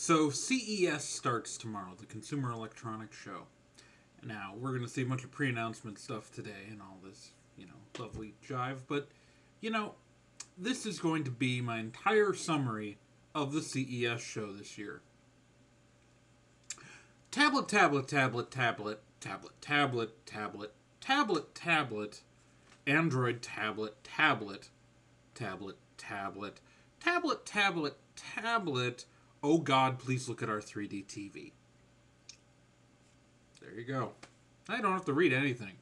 So CES starts tomorrow, the Consumer Electronics Show. Now we're going to see a bunch of pre-announcement stuff today and all this, you know, lovely jive. But you know, this is going to be my entire summary of the CES show this year. Tablet, tablet, tablet, tablet, tablet, tablet, tablet, tablet, tablet, Android tablet, tablet, tablet, tablet, tablet, tablet, tablet. Oh God, please look at our 3D TV. There you go. I don't have to read anything.